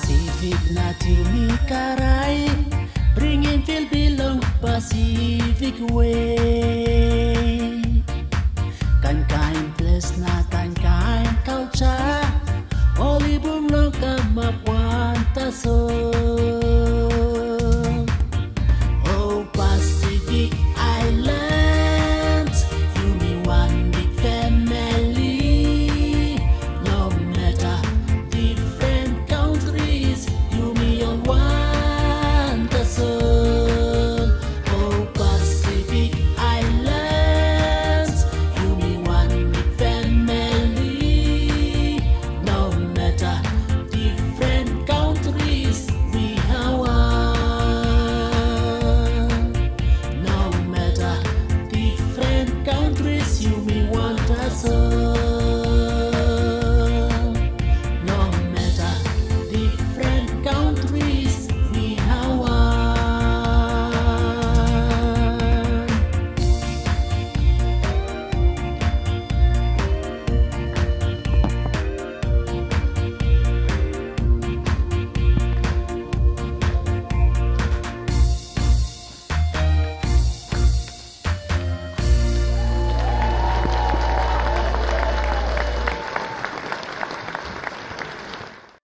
Pacific Ignatini Karai, bringing feel belong Pacific way. Kan kain place na kan kain culture,